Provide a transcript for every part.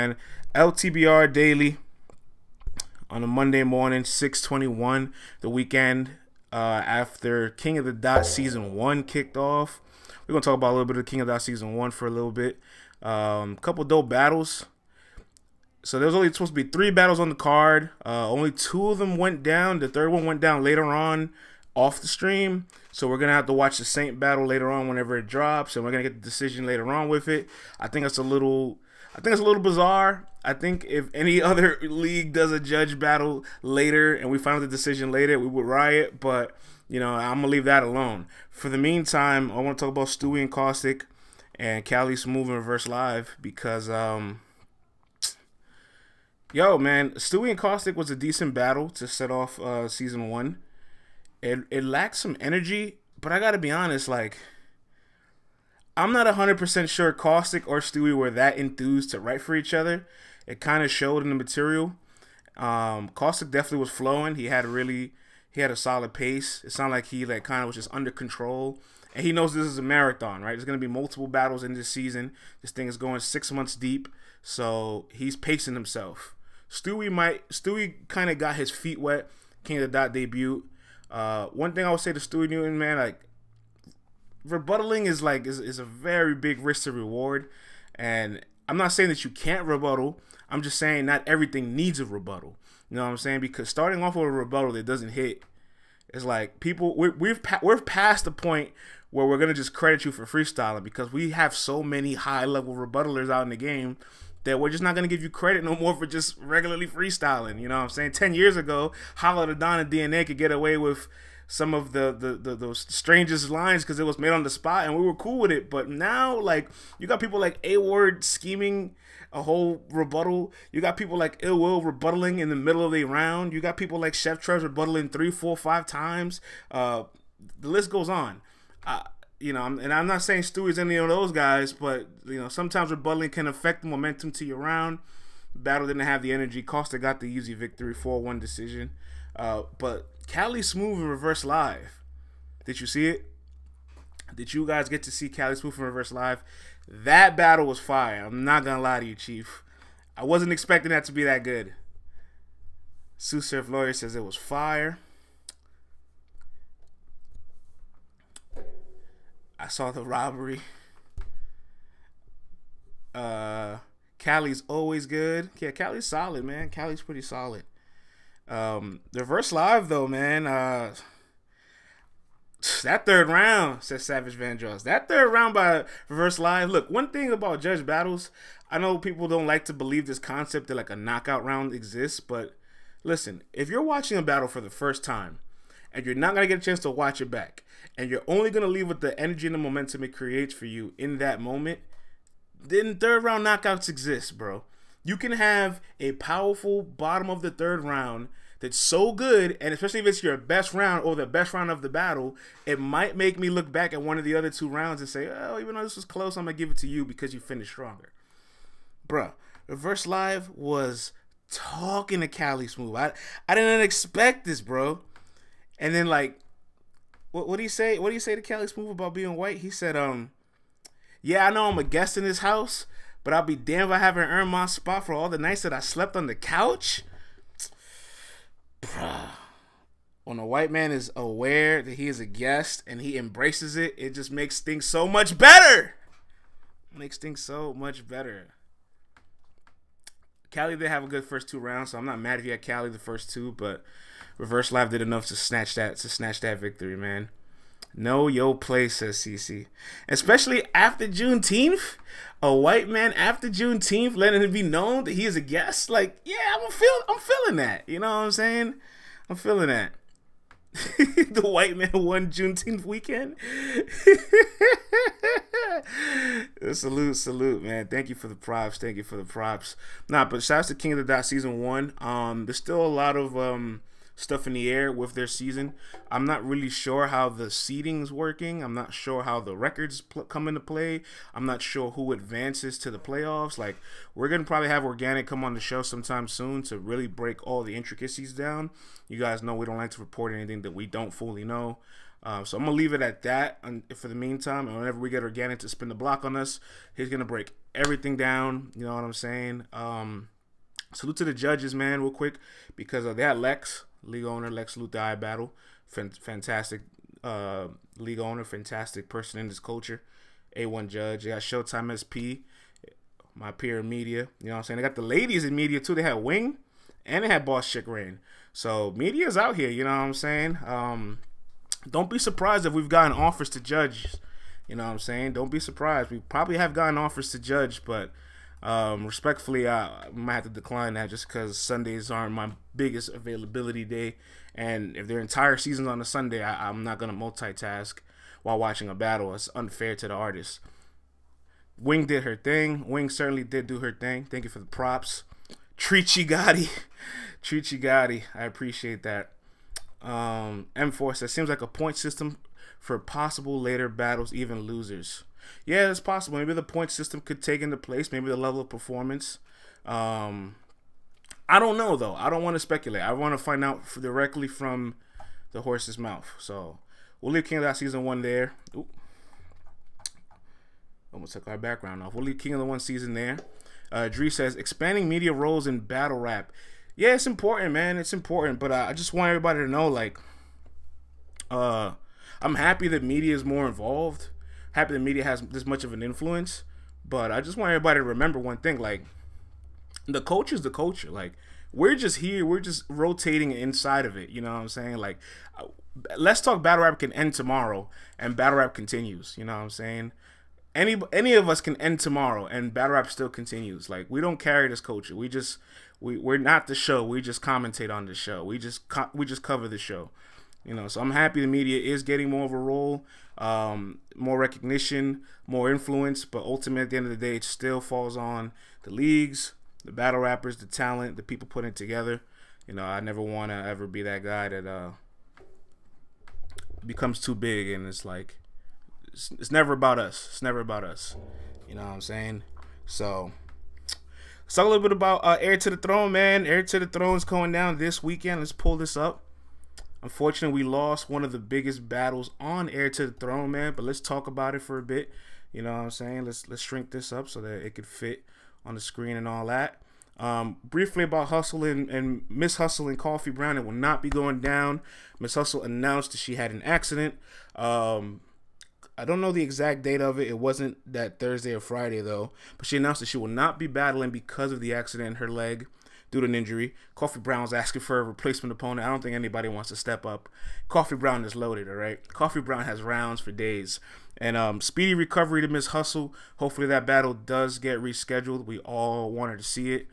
And LTBR Daily on a Monday morning, 621, the weekend uh, after King of the Dot Season 1 kicked off. We're going to talk about a little bit of King of the Dot Season 1 for a little bit. A um, couple dope battles. So there's only supposed to be three battles on the card. Uh, only two of them went down. The third one went down later on off the stream. So we're gonna have to watch the Saint battle later on whenever it drops, and we're gonna get the decision later on with it. I think that's a little, I think it's a little bizarre. I think if any other league does a judge battle later and we find the decision later, we would riot. But you know, I'm gonna leave that alone. For the meantime, I want to talk about Stewie and Caustic and Cali Smooth and Reverse Live because um. Yo, man, Stewie and Caustic was a decent battle to set off uh, season one it it lacks some energy, but I gotta be honest, like I'm not hundred percent sure Caustic or Stewie were that enthused to write for each other. It kind of showed in the material. Um, Caustic definitely was flowing. He had a really he had a solid pace. It sounded like he like kind of was just under control. And he knows this is a marathon, right? There's gonna be multiple battles in this season. This thing is going six months deep, so he's pacing himself. Stewie might Stewie kind of got his feet wet. King of Dot debut. Uh, one thing I would say to Stewie Newton, man, like rebuttaling is like is, is a very big risk to reward, and I'm not saying that you can't rebuttal. I'm just saying not everything needs a rebuttal. You know what I'm saying? Because starting off with a rebuttal that doesn't hit, it's like people we we've we're past the point where we're gonna just credit you for freestyling because we have so many high level rebuttalers out in the game that we're just not gonna give you credit no more for just regularly freestyling. You know what I'm saying? Ten years ago, Hollow Da Don and DNA could get away with some of the the, the those strangest lines because it was made on the spot and we were cool with it. But now, like you got people like A Ward scheming a whole rebuttal. You got people like Ill Will rebuttaling in the middle of the round. You got people like Chef Trez rebuttaling three, four, five times. Uh, the list goes on. Uh, you know, and I'm not saying Stewie's any of those guys, but you know, sometimes rebuttaling can affect the momentum to your round. Battle didn't have the energy. Caustic got the easy victory, 4-1 decision. Uh, but Cali Smooth and Reverse Live. Did you see it? Did you guys get to see Cali Smooth and Reverse Live? That battle was fire. I'm not gonna lie to you, Chief. I wasn't expecting that to be that good. Sue Surf Lawyer says it was fire. I saw the robbery. Uh, Cali's always good. Yeah, Cali's solid, man. Cali's pretty solid. Um, the live though, man. Uh, that third round, says Savage Van Vandross. That third round by Reverse Live. Look, one thing about judge battles, I know people don't like to believe this concept that like a knockout round exists, but listen, if you're watching a battle for the first time and you're not gonna get a chance to watch it back, and you're only gonna leave with the energy and the momentum it creates for you in that moment, then third round knockouts exist, bro. You can have a powerful bottom of the third round that's so good, and especially if it's your best round or the best round of the battle, it might make me look back at one of the other two rounds and say, oh, even though this was close, I'm gonna give it to you because you finished stronger. Bruh, Reverse Live was talking to Cali Smooth. I, I didn't expect this, bro. And then like what what do you say? What do you say to Cali Smooth about being white? He said, um, yeah, I know I'm a guest in this house, but I'll be damned if I haven't earned my spot for all the nights that I slept on the couch. Bruh. When a white man is aware that he is a guest and he embraces it, it just makes things so much better. makes things so much better. Cali did have a good first two rounds, so I'm not mad if you had Cali the first two, but Reverse Live did enough to snatch that to snatch that victory, man. Know your place, says CC. Especially after Juneteenth, a white man after Juneteenth letting it be known that he is a guest. Like, yeah, I'm feel I'm feeling that. You know what I'm saying? I'm feeling that. the white man won Juneteenth weekend. salute, salute, man. Thank you for the props. Thank you for the props. Nah, but shouts to King of the Dot season one. Um, there's still a lot of um stuff in the air with their season. I'm not really sure how the seeding's working. I'm not sure how the records come into play. I'm not sure who advances to the playoffs. Like we're gonna probably have organic come on the show sometime soon to really break all the intricacies down. You guys know we don't like to report anything that we don't fully know. Uh, so I'm gonna leave it at that for the meantime. And whenever we get organic to spin the block on us, he's gonna break everything down. You know what I'm saying? Um, salute to the judges, man, real quick, because uh, they had Lex, league owner, Lex Luthor Battle. fantastic uh, league owner, fantastic person in this culture. A1 judge. They got Showtime SP, my peer in media. You know what I'm saying? They got the ladies in media too. They had Wing and they had Boss Chick Rain. So media's out here, you know what I'm saying? Um, don't be surprised if we've gotten offers to judge. You know what I'm saying? Don't be surprised. We probably have gotten offers to judge, but um, respectfully, I might have to decline that just because Sundays aren't my biggest availability day. And if their entire season's on a Sunday, I, I'm not going to multitask while watching a battle. It's unfair to the artist. Wing did her thing. Wing certainly did do her thing. Thank you for the props. Trichi Gotti. Trichi Gotti. I appreciate that. Um, M4 says, seems like a point system for possible later battles, even losers. Yeah, it's possible. Maybe the point system could take into place. Maybe the level of performance. Um, I don't know though. I don't want to speculate. I want to find out directly from the horse's mouth. So we'll leave King of that season one there. Ooh. Almost took our background off. We'll leave King of the One season there. Uh, Dree says expanding media roles in battle rap. Yeah, it's important, man. It's important, but uh, I just want everybody to know, like, uh, I'm happy that media is more involved. Happy that media has this much of an influence. But I just want everybody to remember one thing, like, the culture is the culture. Like, we're just here. We're just rotating inside of it. You know what I'm saying? Like, uh, let's talk battle rap can end tomorrow, and battle rap continues. You know what I'm saying? any any of us can end tomorrow and battle rap still continues. Like we don't carry this culture. We just we we're not the show. We just commentate on the show. We just we just cover the show. You know, so I'm happy the media is getting more of a role, um, more recognition, more influence. But ultimately, at the end of the day, it still falls on the leagues, the battle rappers, the talent, the people putting it together. You know, I never want to ever be that guy that uh, becomes too big and it's like it's, it's never about us. It's never about us. You know what I'm saying? So let's talk a little bit about uh, Heir to the Throne, man. Heir to the Throne is going down this weekend. Let's pull this up. Unfortunately, we lost one of the biggest battles on Heir to the Throne, man. But let's talk about it for a bit. You know what I'm saying? Let's let's shrink this up so that it could fit on the screen and all that. Um, briefly about Hustle and, and Miss Hustle and Coffee Brown, it will not be going down. Miss Hustle announced that she had an accident. Um, I don't know the exact date of it. It wasn't that Thursday or Friday though. But she announced that she will not be battling because of the accident in her leg due to an injury. Coffee Brown's asking for a replacement opponent. I don't think anybody wants to step up. Coffee Brown is loaded, all right? Coffee Brown has rounds for days. And um, speedy recovery to Miss Hustle. Hopefully that battle does get rescheduled. We all wanted to see it.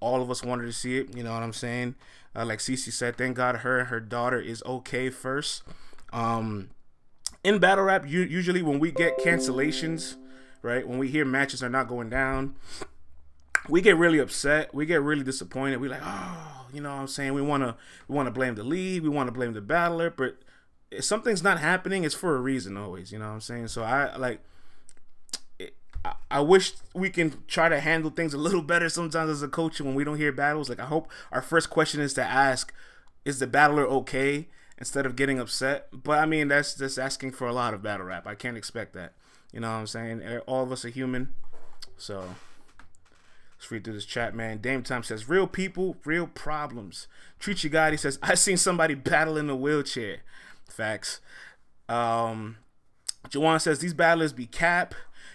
All of us wanted to see it. You know what I'm saying? Uh, like Cece said, thank God her and her daughter is okay first. Um, in battle rap, you, usually when we get cancellations, right, when we hear matches are not going down, we get really upset. We get really disappointed. We like, oh, you know what I'm saying? We wanna we wanna blame the league. We wanna blame the battler, but if something's not happening, it's for a reason always. You know what I'm saying? So I like. I wish we can try to handle things a little better sometimes as a coach when we don't hear battles. Like I hope our first question is to ask, is the battler okay? instead of getting upset. But I mean, that's just asking for a lot of battle rap. I can't expect that. You know what I'm saying? All of us are human. So let's read through this chat, man. Dame Time says, real people, real problems. Trichi Gotti says, I seen somebody battle in a wheelchair. Facts. Um, Jawan says, these battlers be cap.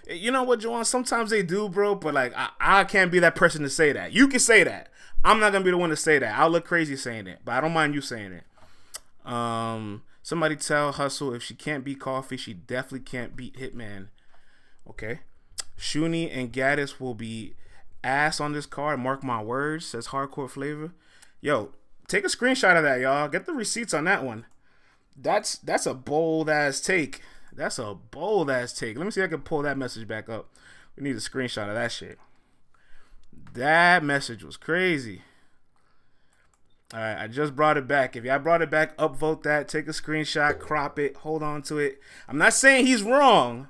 You know what, Jawan? Sometimes they do, bro, but like, I, I can't be that person to say that. You can say that. I'm not going to be the one to say that. I'll look crazy saying it, but I don't mind you saying it. Um, somebody tell Hustle if she can't beat Coffee, she definitely can't beat Hitman. Okay. Shuni and Gaddis will be ass on this card. Mark my words, says Hardcore Flavor. Yo, take a screenshot of that, y'all. Get the receipts on that one. That's that's a bold ass take. That's a bold ass take. Let me see if I can pull that message back up. We need a screenshot of that shit. That message was crazy. All right, I just brought it back. If y'all brought it back, upvote that, take a screenshot, crop it, hold on to it. I'm not saying he's wrong.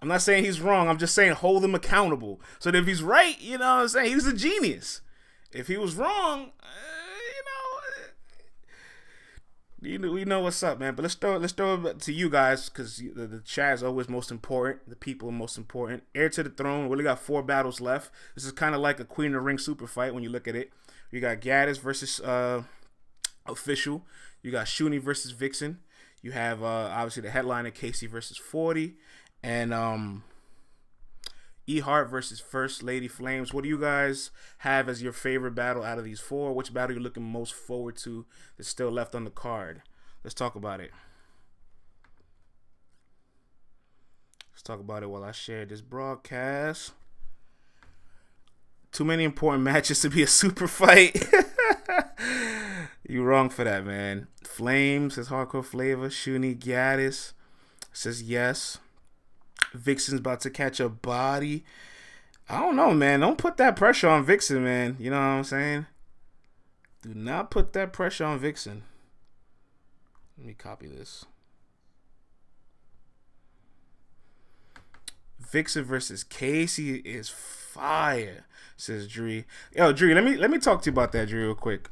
I'm not saying he's wrong. I'm just saying hold him accountable. So that if he's right, you know what I'm saying? He's a genius. If he was wrong, uh, you know, You know, we know what's up, man. But let's throw let's throw it to you guys because the, the chat is always most important. The people are most important. Heir to the throne. We only got four battles left. This is kind of like a Queen of the Ring super fight when you look at it. You got Gaddis versus uh, official. You got Shuni versus Vixen. You have uh, obviously the headliner Casey versus Forty, and um, E Hart versus First Lady Flames. What do you guys have as your favorite battle out of these four? Which battle are you looking most forward to that's still left on the card? Let's talk about it. Let's talk about it while I share this broadcast. Too many important matches to be a super fight. you wrong for that, man. Flames says hardcore flavor. Shuni Gaddis says yes. Vixen's about to catch a body. I don't know, man. Don't put that pressure on Vixen, man. You know what I'm saying? Do not put that pressure on Vixen. Let me copy this. Vixen versus Casey is fire, says Dree. Yo, Dree, let me let me talk to you about that, Dree, real quick.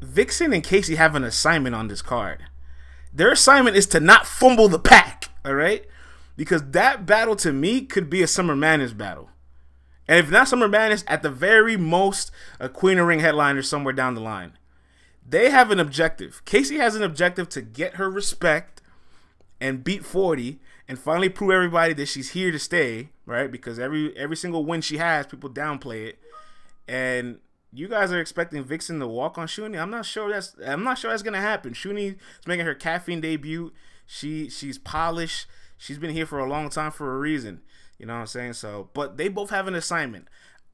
Vixen and Casey have an assignment on this card. Their assignment is to not fumble the pack. All right, because that battle to me could be a Summer Madness battle, and if not Summer Madness, at the very most, a Queen of Ring headliner somewhere down the line. They have an objective. Casey has an objective to get her respect and beat 40 and finally prove everybody that she's here to stay, right? Because every every single win she has, people downplay it. And you guys are expecting Vixen to walk on Shuni. I'm not sure that's I'm not sure that's gonna happen. Shuni is making her caffeine debut. She she's polished. She's been here for a long time for a reason. You know what I'm saying? So, but they both have an assignment.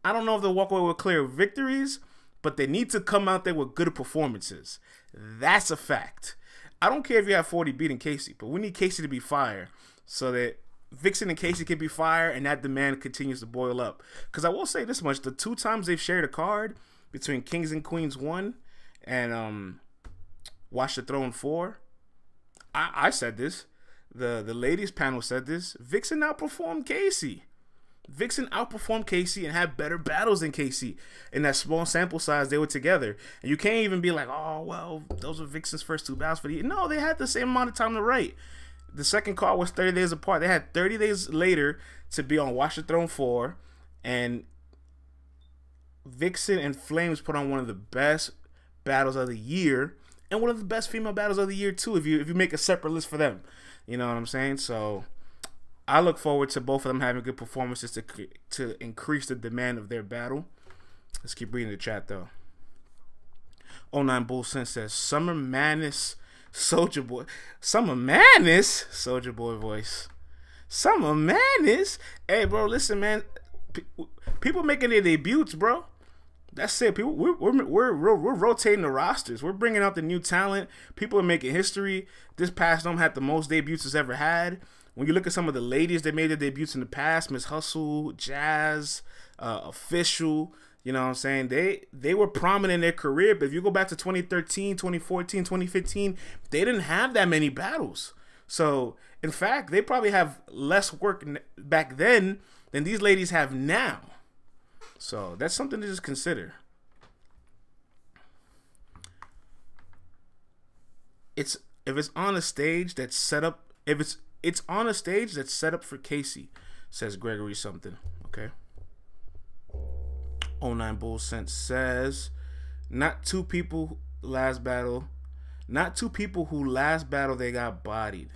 I don't know if they'll walk away with clear victories, but they need to come out there with good performances. That's a fact. I don't care if you have 40 beating Casey, but we need Casey to be fire so that Vixen and Casey can be fire and that demand continues to boil up. Because I will say this much: the two times they've shared a card between Kings and Queens one and um, Watch the Throne four, I, I said this. The the ladies panel said this. Vixen outperformed Casey. Vixen outperformed Casey and had better battles than Casey in that small sample size they were together. And you can't even be like, oh well, those were Vixen's first two battles for the no, they had the same amount of time to write. The second card was 30 days apart. They had 30 days later to be on Watch the Throne 4 and Vixen and Flames put on one of the best battles of the year and one of the best female battles of the year too. If you if you make a separate list for them, you know what I'm saying. So I look forward to both of them having good performances to to increase the demand of their battle. Let's keep reading the chat though. 09 Bull Sense says Summer Madness Soldier Boy. Summer Madness Soldier Boy voice. Summer Madness. Hey bro, listen man. people making their debuts, bro that's it. People, we're, we're, we're, we're, rotating the rosters. We're bringing out the new talent. People are making history. This past them had the most debuts it's ever had. When you look at some of the ladies that made their debuts in the past, Miss Hustle, Jazz, uh, Official, you know what I'm saying? They they were prominent in their career, but if you go back to 2013, 2014, 2015, they didn't have that many battles. So, in fact, they probably have less work back then than these ladies have now. So that's something to just consider. It's if it's on a stage that's set up if it's it's on a stage that's set up for Casey, says Gregory something. Okay. 09 Bull Sense says not two people last battle, not two people who last battle they got bodied.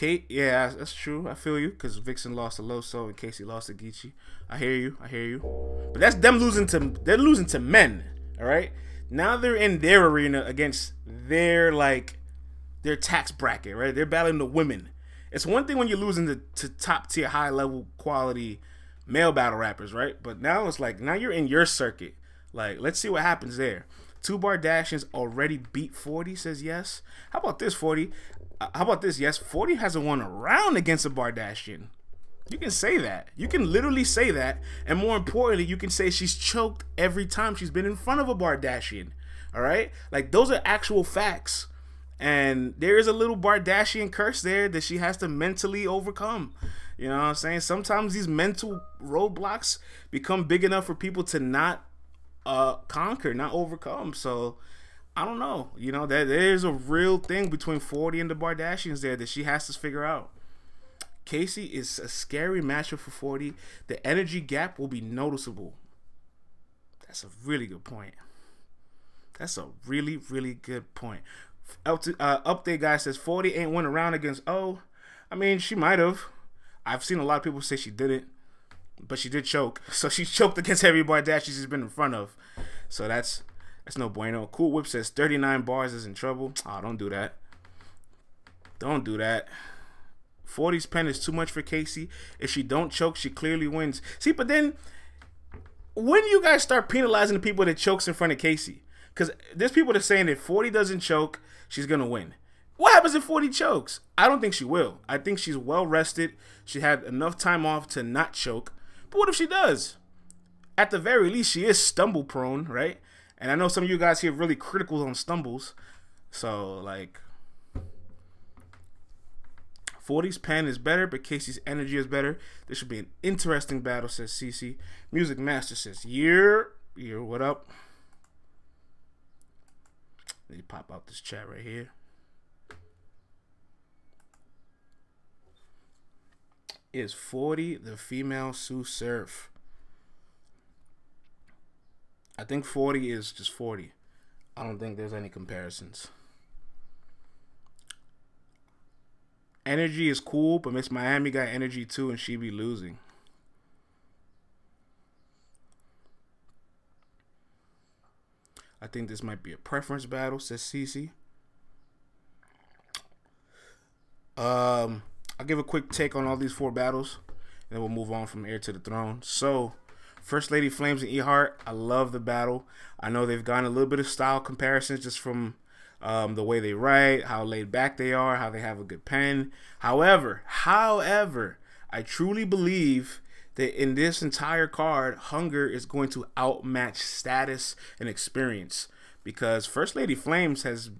Kate, yeah, that's true. I feel you because Vixen lost to Loso and Casey lost to Geechee. I hear you. I hear you. But that's them losing to they're losing to men. All right. Now they're in their arena against their like their tax bracket. Right. They're battling the women. It's one thing when you're losing to, to top tier, high level quality male battle rappers, right? But now it's like now you're in your circuit. Like let's see what happens there. Two Bardashians already beat 40, says yes. How about this, 40? How about this? Yes, 40 hasn't won a round against a Bardashian. You can say that. You can literally say that. And more importantly, you can say she's choked every time she's been in front of a Bardashian. All right? Like, those are actual facts. And there is a little Bardashian curse there that she has to mentally overcome. You know what I'm saying? Sometimes these mental roadblocks become big enough for people to not uh, conquer, not overcome. So I don't know. You know that there's a real thing between Forty and the Bardashians there that she has to figure out. Casey is a scary matchup for Forty. The energy gap will be noticeable. That's a really good point. That's a really really good point. Up to, uh, update guy says Forty ain't won around round against O. I mean, she might have. I've seen a lot of people say she didn't, but she did choke. So she choked against everybody that she's been in front of. So that's that's no bueno. Cool Whip says 39 bars is in trouble. Oh, don't do that. Don't do that. 40's pen is too much for Casey. If she don't choke, she clearly wins. See, but then when you guys start penalizing the people that chokes in front of Casey? Because there's people that saying that 40 doesn't choke, she's gonna win. What happens if 40 chokes? I don't think she will. I think she's well rested. She had enough time off to not choke. But what if she does? At the very least, she is stumble prone, right? And I know some of you guys here really critical on stumbles. So, like, 40's pen is better, but Casey's energy is better. This should be an interesting battle, says CC. Music Master says, Year, year, what up? Let me pop out this chat right here. is 40 the female Tsu Surf. I think 40 is just 40. I don't think there's any comparisons. Energy is cool, but Miss Miami got energy too, and she be losing. I think this might be a preference battle, says Cece. Um, I'll give a quick take on all these four battles, and then we'll move on from heir to the throne. So, First Lady Flames and E-Hart, I love the battle. I know they've gotten a little bit of style comparisons just from um, the way they write, how laid back they are, how they have a good pen. However, however, I truly believe that in this entire card, Hunger is going to outmatch status and experience because First Lady Flames has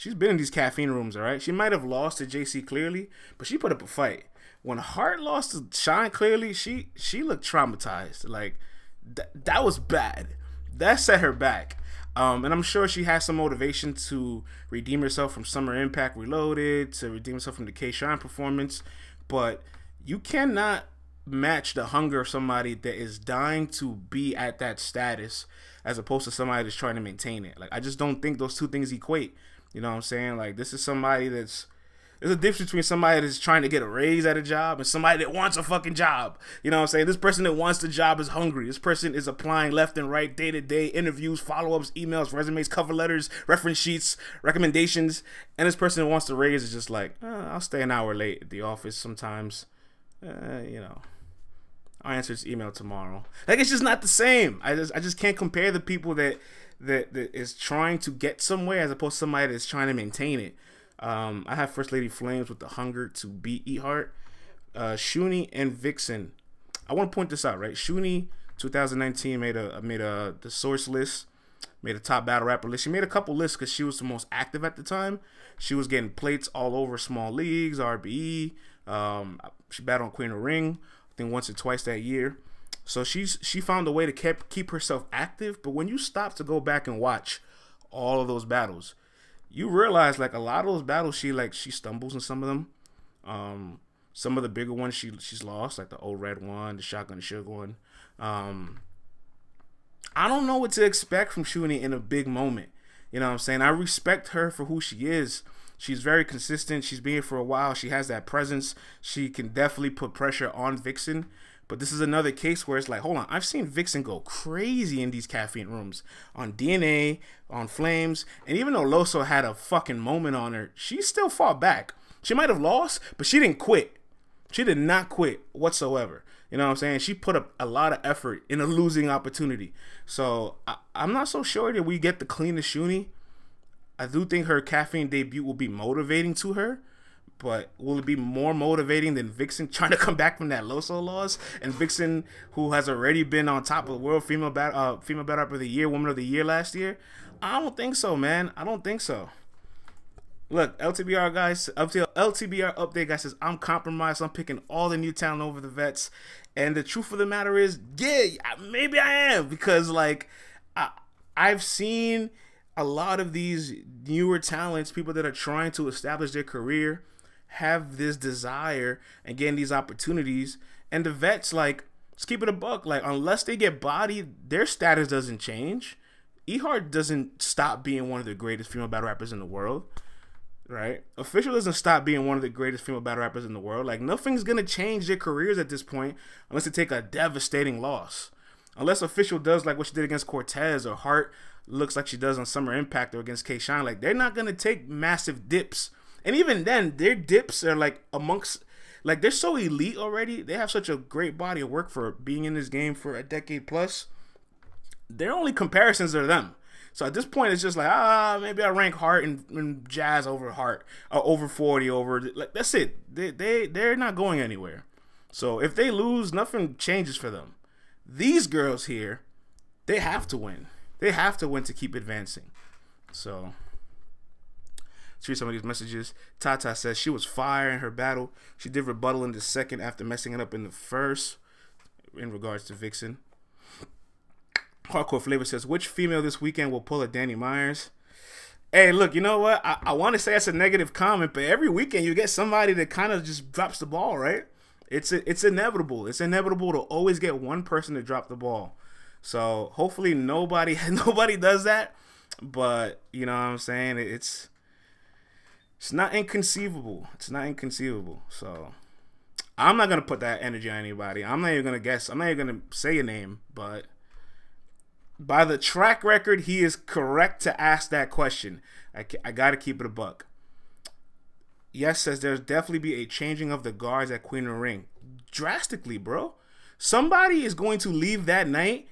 She's been in these caffeine rooms, all right? She might have lost to JC clearly, but she put up a fight. When Heart lost to Shine clearly, she she looked traumatized. Like th- that was bad. That set her back. Um, and I'm sure she has some motivation to redeem herself from Summer Impact Reloaded, to redeem herself from the K Shine performance. But you cannot match the hunger of somebody that is dying to be at that status as opposed to somebody that's trying to maintain it. Like I just don't think those two things equate. You know what I'm saying? Like this is somebody that's there's a difference between somebody that's trying to get a raise at a job and somebody that wants a fucking job. You know what I'm saying? This person that wants the job is hungry. This person is applying left and right, day to day, interviews, follow ups, emails, resumes, cover letters, reference sheets, recommendations. And this person that wants the raise is just like, oh, I'll stay an hour late at the office sometimes. Uh, you know. I'll answer this email tomorrow. Like it's just not the same. I just I just can't compare the people that that, that is trying to get somewhere as opposed to somebody that's trying to maintain it. Um, I have First Lady Flames with the hunger to beat Eatheart. Uh, Shuni and Vixen. I want to point this out, right? Shuni 2019 made a made a the source list, made a top battle rapper list. She made a couple lists because she was the most active at the time. She was getting plates all over small leagues, RBE. Um, she battled on Queen of Ring, I think once or twice that year. So she's she found a way to keep keep herself active. But when you stop to go back and watch all of those battles, you realize like a lot of those battles she like she stumbles in some of them. Um, some of the bigger ones she she's lost, like the old red one, the shotgun sugar one. Um, I don't know what to expect from Shuni in a big moment. You know what I'm saying? I respect her for who she is. She's very consistent. She's been here for a while. She has that presence. She can definitely put pressure on Vixen. But this is another case where it's like, hold on, I've seen Vixen go crazy in these caffeine rooms on DNA, on Flames, and even though Loso had a fucking moment on her, she still fought back. She might have lost, but she didn't quit. She did not quit whatsoever. You know what I'm saying? She put up a lot of effort in a losing opportunity. So I, am not so sure that we get the cleanest Shuni. I do think her caffeine debut will be motivating to her. But will it be more motivating than Vixen trying to come back from that Loso loss? And Vixen, who has already been on top of the world female bat, uh, female battle of the year, woman of the year last year? I don't think so, man. I don't think so. Look, LTBR guys, LTBR update guy says I'm compromised. I'm picking all the new talent over the vets, and the truth of the matter is, yeah, maybe I am because like I I've seen a lot of these newer talents, people that are trying to establish their career, have this desire and getting these opportunities. And the vets, like, let's keep it a buck. Like, unless they get bodied, their status doesn't change. Ehart doesn't stop being one of the greatest female battle rappers in the world. Right? Official doesn't stop being one of the greatest female battle rappers in the world. Like, nothing's gonna change their careers at this point unless they take a devastating loss. Unless official does like what she did against Cortez or Hart looks like she does on Summer Impact or against K Shine. Like they're not gonna take massive dips. And even then, their dips are like amongst like they're so elite already. They have such a great body of work for being in this game for a decade plus. Their only comparisons are them. So at this point, it's just like ah, maybe I rank Hart and, and Jazz over Hart, uh, over forty, over like that's it. They they they're not going anywhere. So if they lose, nothing changes for them. These girls here, they have to win. They have to win to keep advancing. So, let's read some of these messages. Tata says she was fire in her battle. She did rebuttal in the second after messing it up in the first in regards to Vixen. Hardcore Flavor says, which female this weekend will pull a Danny Myers? Hey, look, you know what? I, I want to say that's a negative comment, but every weekend you get somebody that kind of just drops the ball, right? It's it's inevitable. It's inevitable to always get one person to drop the ball. So hopefully nobody nobody does that. But you know what I'm saying? It's it's not inconceivable. It's not inconceivable. So I'm not gonna put that energy on anybody. I'm not even gonna guess. I'm not even gonna say a name, but by the track record, he is correct to ask that question. I, I got to keep it a buck. Yes says there's definitely be a changing of the guards at Queen of the Ring. Drastically, bro. Somebody is going to leave that night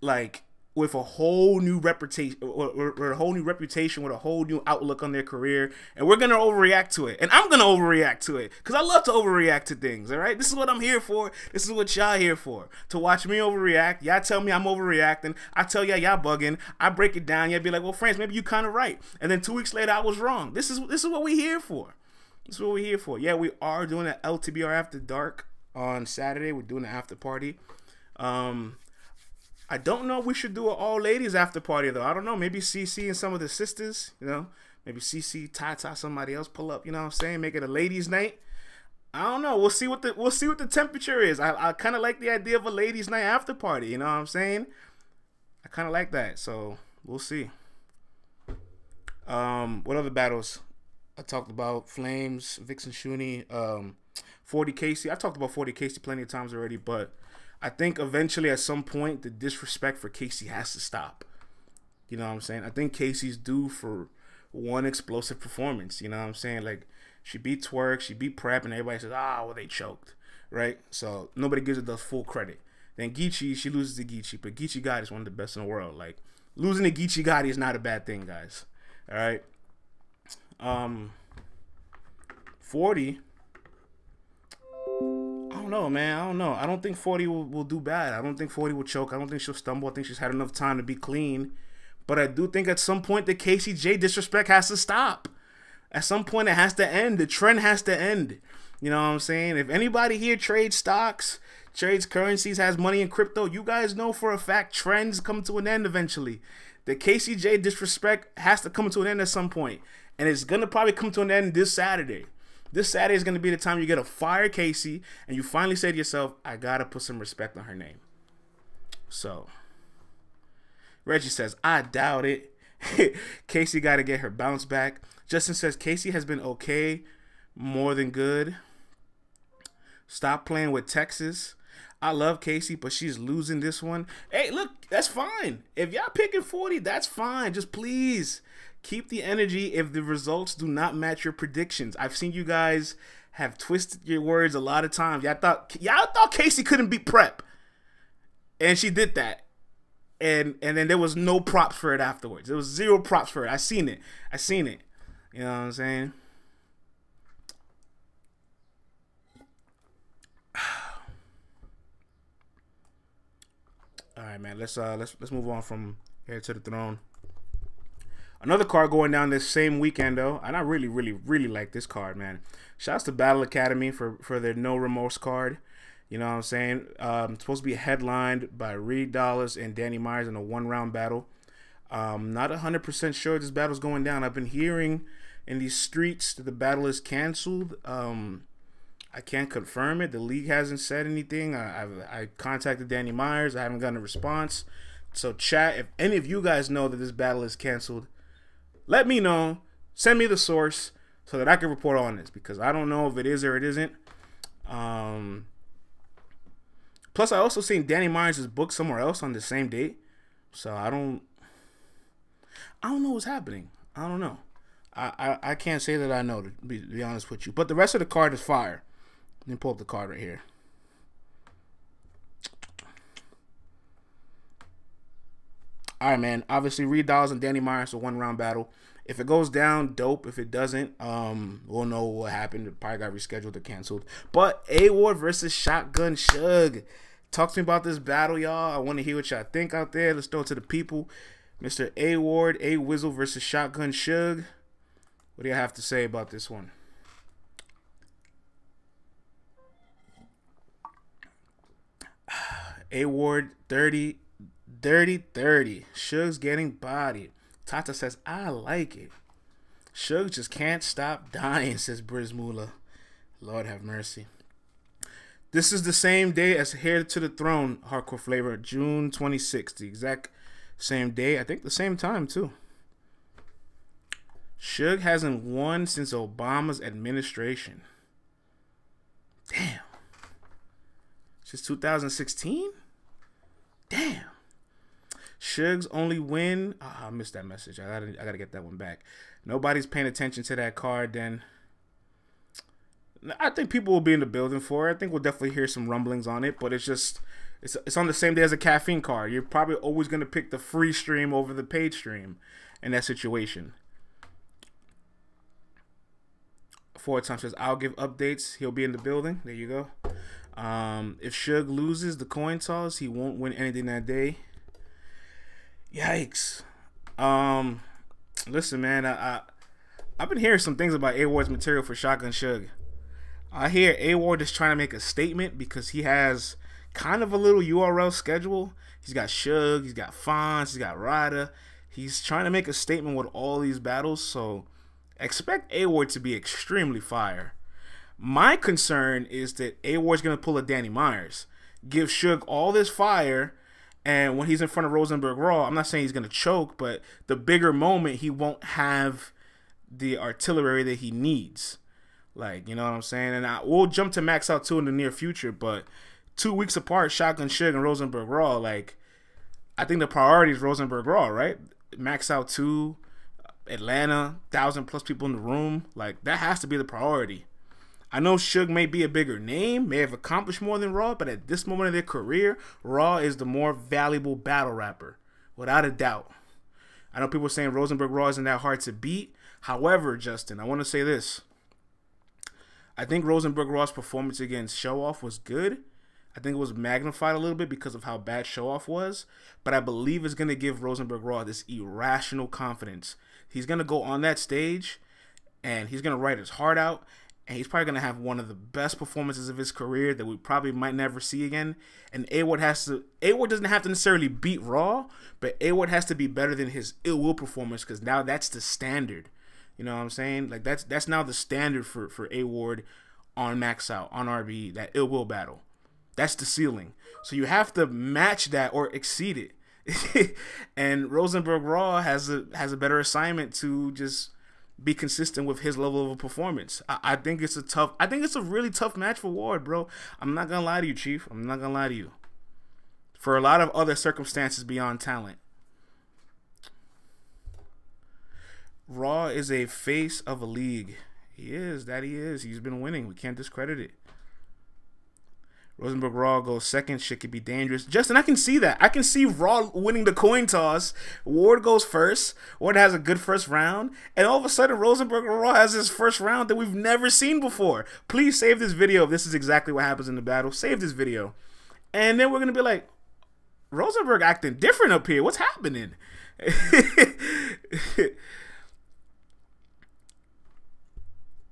like with a whole new reputation, or, a whole new reputation, with a whole new outlook on their career, and we're gonna overreact to it, and I'm gonna overreact to it, cause I love to overreact to things. All right, this is what I'm here for. This is what y'all here for. To watch me overreact. Y'all tell me I'm overreacting. I tell y'all y'all bugging. I break it down. Y'all be like, well, France, maybe you kind of right. And then two weeks later, I was wrong. This is this is what we here for. This is what we're here for. Yeah, we are doing an LTBR after dark on Saturday. We're doing an after party. Um, I don't know we should do an all ladies after party though. I don't know. Maybe CC and some of the sisters, you know, maybe CC, Tata, somebody else pull up. You know what I'm saying? Make it a ladies' night. I don't know. We'll see what the we'll see what the temperature is. I, I kind of like the idea of a ladies' night after party. You know what I'm saying? I kind of like that. So we'll see. Um, what other battles? I talked about Flames, Vixen Shuni, um, 40 Casey. I talked about 40 Casey plenty of times already, but I think eventually at some point the disrespect for Casey has to stop. You know what I'm saying? I think Casey's due for one explosive performance. You know what I'm saying? Like she beat Twerk, she beat Prep, and everybody says, ah, well they choked, right? So nobody gives her the full credit. Then Geechee, she loses to Geechee, but Geechee Gotti is one of the best in the world. Like losing to Geechee Gotti is not a bad thing, guys. All right. Um, forty don't know, man. I don't know. I don't think 40 will, will do bad. I don't think 40 will choke. I don't think she'll stumble. I think she's had enough time to be clean. But I do think at some point the KCJ disrespect has to stop. At some point it has to end. The trend has to end. You know what I'm saying? If anybody here trades stocks, trades currencies, has money in crypto, you guys know for a fact trends come to an end eventually. The KCJ disrespect has to come to an end at some point, and it's gonna probably come to an end this Saturday. This Saturday is going to be the time you get a fire Casey and you finally say to yourself, I got to put some respect on her name. So, Reggie says, I doubt it. Casey got to get her bounce back. Justin says, Casey has been okay, more than good. Stop playing with Texas. I love Casey, but she's losing this one. Hey, look, that's fine. If y'all picking 40, that's fine. Just please keep the energy if the results do not match your predictions. I've seen you guys have twisted your words a lot of times. Y'all thought y'all thought Casey couldn't beat Prep, and she did that, and and then there was no props for it afterwards. There was zero props for it. I seen it. I seen it. You know what I'm saying? All right, man. Let's uh let's let's move on from here to the throne. Another card going down this same weekend though, and I really, really, really like this card, man. Shouts to Battle Academy for for their No Remorse card. You know what I'm saying? Um, supposed to be headlined by Reed Dollaz and Danny Myers in a one round battle. Um, not 100% sure this battle's going down. I've been hearing in these streets that the battle is canceled. Um, I can't confirm it. The league hasn't said anything. I, I've, I contacted Danny Myers. I haven't gotten a response. So, chat, if any of you guys know that this battle is canceled, let me know. Send me the source so that I can report on this because I don't know if it is or it isn't. Um, plus, I also seen Danny Myers' book somewhere else on the same date, so I don't, I don't know what's happening. I don't know. I, I, I can't say that I know to be, to be honest with you. But the rest of the card is fire. Let me pull up the card right here. All right, man. Obviously, Reed Dollaz and Danny Myers a one round battle. If it goes down, dope. If it doesn't, um, we'll know what happened. It probably got rescheduled or canceled. But A Ward versus Shotgun Shug. Talk to me about this battle, y'all. I want to hear what y'all think out there. Let's throw it to the people. Mr. A Ward, A Wizzle versus Shotgun Shug. What do you have to say about this one? A Ward 30 30 30. Suge's getting bodied. Tata says, I like it. Suge just can't stop dying, says Brizmula. Lord have mercy. This is the same day as Heir to the Throne Hardcore Flavor, June 26th. The exact same day. I think the same time, too. Suge hasn't won since Obama's administration. Damn. Since 2016? Damn. Suge's only win. Oh, I missed that message. I gotta, I gotta get that one back. Nobody's paying attention to that card. Then I think people will be in the building for it. I think we'll definitely hear some rumblings on it. But it's just, it's it's on the same day as a caffeine card. You're probably always gonna pick the free stream over the paid stream in that situation. Four times says I'll give updates. He'll be in the building. There you go. Um, if Suge loses the coin toss, he won't win anything that day. Yikes. Um, listen, man, I, I I've been hearing some things about A Ward's material for Shotgun Suge. I hear A Ward is trying to make a statement because he has kind of a little URL schedule. He's got Shug, he's got Fonz, he's got Ryder. He's trying to make a statement with all these battles, so expect A Ward to be extremely fire. My concern is that A Ward's gonna pull a Danny Myers, give Shug all this fire, and when he's in front of Rosenberg Raw, I'm not saying he's gonna choke, but the bigger moment he won't have the artillery that he needs. Like, you know what I'm saying? And I we'll jump to Max Out 2 in the near future, but two weeks apart, Shotgun Suge and Rosenberg Raw, like I think the priority is Rosenberg Raw, right? Max Out 2, Atlanta, thousand plus people in the room. Like that has to be the priority. I know Suge may be a bigger name, may have accomplished more than Raw, but at this moment of their career, Raw is the more valuable battle rapper, without a doubt. I know people are saying Rosenberg Raw isn't that hard to beat. However, Justin, I want to say this. I think Rosenberg Raw's performance against Show Off was good. I think it was magnified a little bit because of how bad Show Off was, but I believe it's going to give Rosenberg Raw this irrational confidence. He's going to go on that stage and he's going to write his heart out and he's probably going to have one of the best performances of his career that we probably might never see again. And A Ward has to A doesn't have to necessarily beat Raw, but A Ward has to be better than his ill will performance because now that's the standard. You know what I'm saying? Like that's that's now the standard for for A Ward on Max Out on RB that ill will battle. That's the ceiling. So you have to match that or exceed it. and Rosenberg Raw has a has a better assignment to just be consistent with his level of performance. I, I, think it's a tough. I think it's a really tough match for Ward, bro. I'm not gonna lie to you, Chief. I'm not gonna lie to you. For a lot of other circumstances beyond talent, Raw is a face of a league. He is. That he is. He's been winning. We can't discredit it. Rosenberg Raw goes second. Shit could be dangerous. Justin, I can see that. I can see Raw winning the coin toss. Ward goes first. Ward has a good first round. And all of a sudden, Rosenberg Raw has his first round that we've never seen before. Please save this video if this is exactly what happens in the battle. Save this video. And then we're going to be like, Rosenberg acting different up here. What's happening?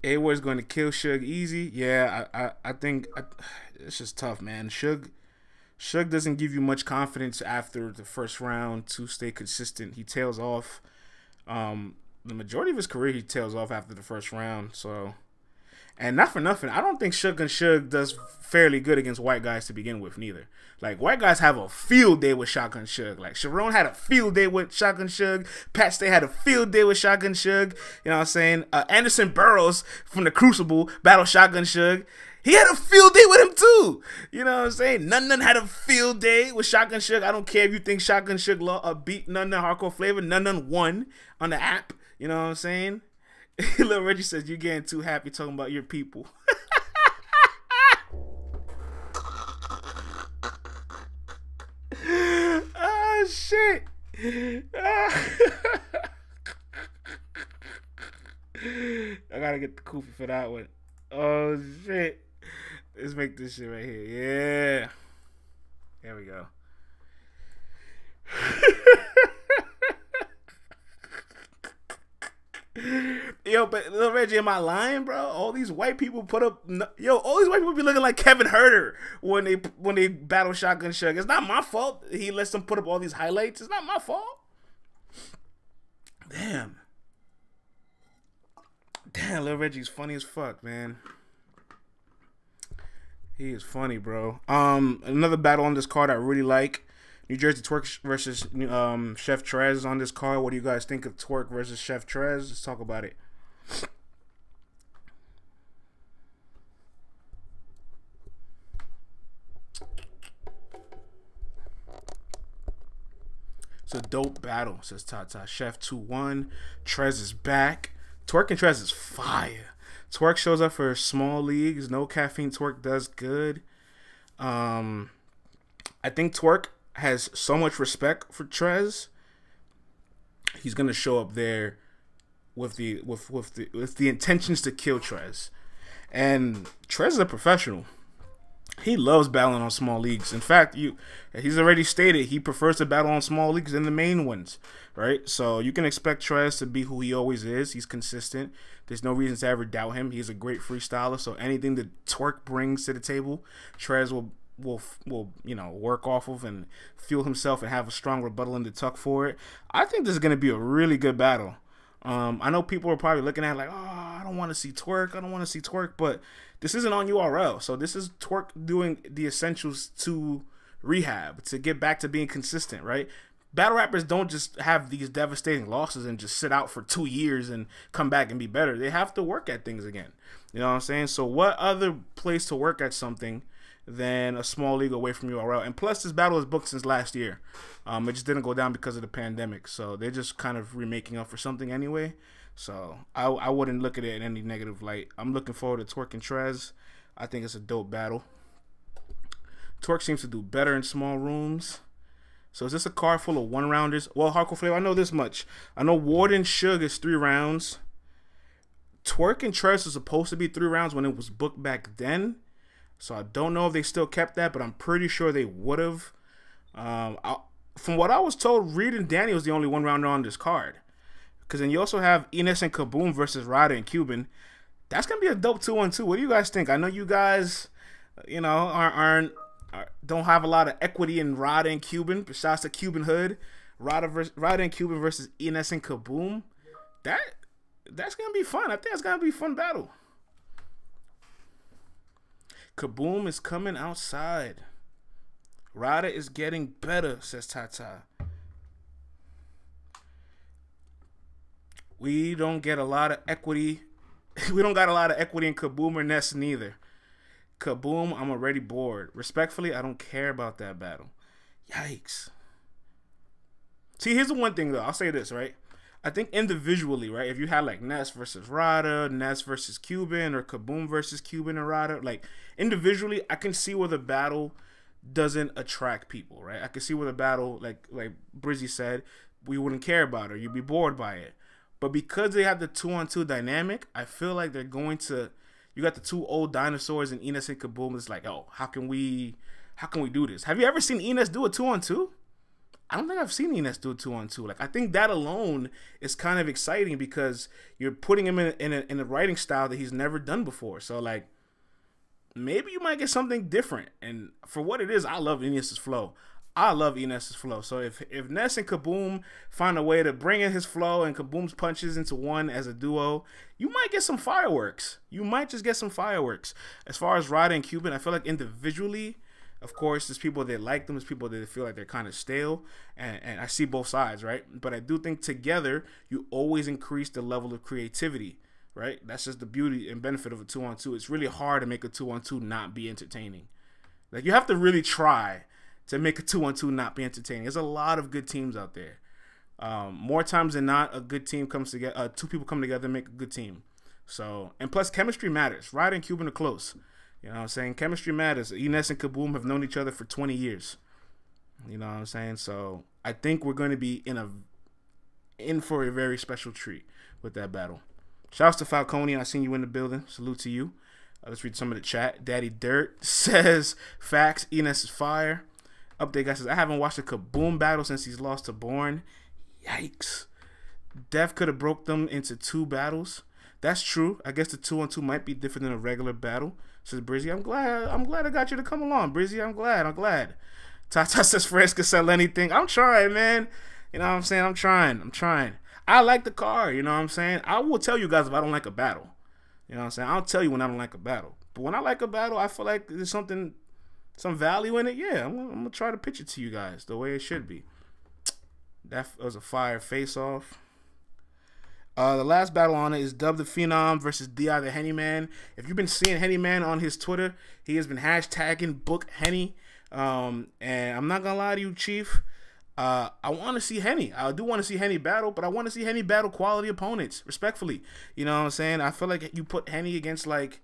A Ward's going to kill Suge easy. Yeah, I, I, I think I, it's just tough, man. Suge, Suge doesn't give you much confidence after the first round to stay consistent. He tails off. Um, the majority of his career, he tails off after the first round. So, and not for nothing, I don't think Suge and Suge does fairly good against white guys to begin with, neither. Like white guys have a field day with Shotgun Suge. Like Charron had a field day with Shotgun Suge. Pat Stay had a field day with Shotgun Suge. You know what I'm saying? Uh, Anderson Burrows from the Crucible battle Shotgun Suge. He had a field day with him too. You know what I'm saying? None None had a field day with Shotgun Suge. I don't care if you think Shotgun law, uh, beat None None Hardcore Flavor. None None won on the app. You know what I'm saying? Little Reggie says you're getting too happy talking about your people. oh shit. I gotta get the koofy for that one. Oh shit. Let's make this shit right here. Yeah. There we go. Yo, but little Reggie, am I lying, bro? All these white people put up, yo, all these white people be looking like Kevin Huerter when they when they battle Shotgun Suge. It's not my fault. He lets them put up all these highlights. It's not my fault. Damn. Damn, little Reggie's funny as fuck, man. He is funny, bro. Um, another battle on this card I really like. New Jersey Twork versus um, Chef Trez on this card. What do you guys think of Twork versus Chef Trez? Let's talk about it. It's a dope battle, says Tata. Chef 2 1. Trez is back. Twork and Trez is fire. Twork shows up for small leagues. No caffeine Twork does good. Um, I think Twork has so much respect for Trez. He's gonna show up there with the with with the with the intentions to kill Trez. And Trez is a professional. He loves battling on small leagues. In fact, you he's already stated he prefers to battle on small leagues than the main ones, right? So you can expect Trez to be who he always is. He's consistent. There's no reason to ever doubt him. He's a great freestyler. So anything that Twork brings to the table, Trez will will will you know work off of and fuel himself and have a strong rebuttal in the tuck for it. I think this is going to be a really good battle. Um, I know people are probably looking at like, oh, I don't want to see Twork, I don't want to see Twork, but this isn't on URL, so this is Twork doing the essentials to rehab to get back to being consistent, right? Battle rappers don't just have these devastating losses and just sit out for two years and come back and be better. They have to work at things again. You know what I'm saying? So, what other place to work at something? than a small league away from URL. And plus, this battle is booked since last year. Um, it just didn't go down because of the pandemic. So they're just kind of remaking up for something anyway. So I, I wouldn't look at it in any negative light. I'm looking forward to Twork and Trez. I think it's a dope battle. Twork seems to do better in small rooms. So is this a card full of one rounders? Well, Hardcore Flavor, I know this much. I know Warden Suge is three rounds. Twork and Trez was supposed to be three rounds when it was booked back then. So I don't know if they still kept that, but I'm pretty sure they would have. Um, from what I was told, Reed and Danny was the only one rounder on this card. Because then you also have Enes and Kaboom versus Ryder and Cuban. That's gonna be a dope two on two. What do you guys think? I know you guys, you know, aren't, aren't don't have a lot of equity in Ryder and Cuban. Besides the Cuban Hood, Ryder, versus, Ryder and Cuban versus Enes and Kaboom. That that's gonna be fun. I think it's gonna be a fun battle. Kaboom is coming outside. Ryder is getting better, says Tata. We don't get a lot of equity. we don't got a lot of equity in Kaboom or Ness neither. Kaboom, I'm already bored. Respectfully, I don't care about that battle. Yikes. See, here's the one thing though. I'll say this, right? I think individually, right? If you had like Ness versus Ryder, Ness versus Cuban, or Kaboom versus Cuban and Ryder, like individually, I can see where the battle doesn't attract people, right? I can see where the battle, like like Brizzy said, we wouldn't care about it. You'd be bored by it. But because they have the two on two dynamic, I feel like they're going to. You got the two old dinosaurs and Enes and Kaboom. It's like, oh, how can we, how can we do this? Have you ever seen Enes do a two on two? I don't think I've seen Enes do a two on two. Like I think that alone is kind of exciting because you're putting him in in a, in a writing style that he's never done before. So like, maybe you might get something different. And for what it is, I love Enes's flow. I love Enes's flow. So if if Ness and Kaboom find a way to bring in his flow and Kaboom's punches into one as a duo, you might get some fireworks. You might just get some fireworks. As far as Ryder and Cuban, I feel like individually, of course, there's people that like them, there's people that feel like they're kind of stale, and, and I see both sides, right? But I do think together you always increase the level of creativity, right? That's just the beauty and benefit of a two on two. It's really hard to make a two on two not be entertaining. Like you have to really try to make a two on two not be entertaining. There's a lot of good teams out there. Um, more times than not, a good team comes together. Uh, two people come together and make a good team. So, and plus, chemistry matters. Ryder and Cuban are close. You know what I'm saying? Chemistry matters. Enes and Kaboom have known each other for 20 years. You know what I'm saying? So, I think we're going to be in a in for a very special treat with that battle. Shouts to Falcone. I seen you in the building. Salute to you. Uh, let's read some of the chat. Daddy Dirt says, "Facts. Enes is fire." Update guy says, I haven't watched a Kaboom battle since he's lost to Born. Yikes. Death could have broke them into two battles. That's true. I guess the two on two might be different than a regular battle. Says Brizzy. I'm glad. I'm glad I got you to come along, Brizzy. I'm glad. I'm glad. Tata says could sell anything. I'm trying, man. You know what I'm saying? I'm trying. I'm trying. I like the car. You know what I'm saying? I will tell you guys if I don't like a battle. You know what I'm saying? I'll tell you when I don't like a battle. But when I like a battle, I feel like there's something some value in it, yeah, I'm, I'm, gonna try to pitch it to you guys the way it should be. That was a fire face off. Uh, the last battle on it is Dub the Phenom versus Di the Henny Man. If you've been seeing Henny Man on his Twitter, he has been hashtagging Book Henny. Um, and I'm not gonna lie to you, Chief. Uh, I want to see Henny. I do want to see Henny battle, but I want to see Henny battle quality opponents, respectfully. You know what I'm saying? I feel like you put Henny against like